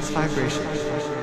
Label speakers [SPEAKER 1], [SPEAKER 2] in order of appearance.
[SPEAKER 1] this vibration.